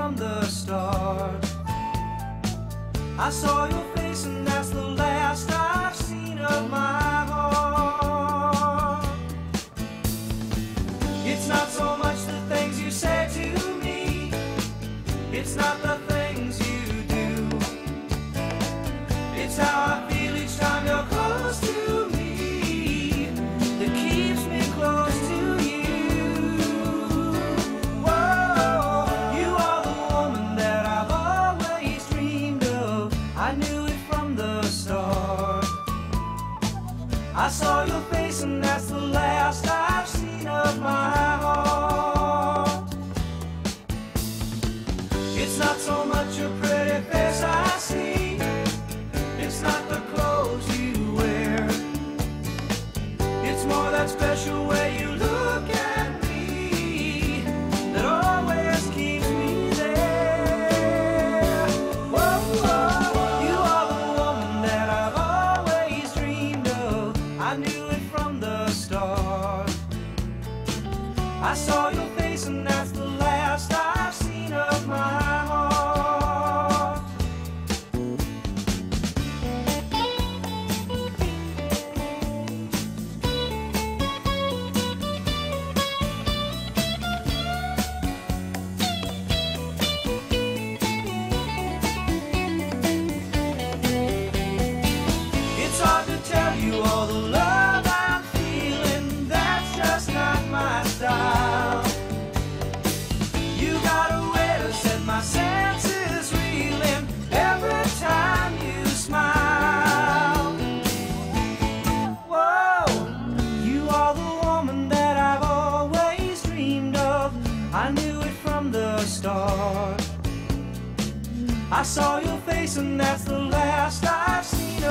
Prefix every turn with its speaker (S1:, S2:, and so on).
S1: from the start. I saw your face, and that's the last I've seen of my heart. It's not so much the things you say to me, it's not the things I saw your face, and that's the last I've seen of my heart. It's not so much your pretty face I see. It's not the clothes you wear. It's more that special I saw your face, and that's I saw your face and that's the last I've seen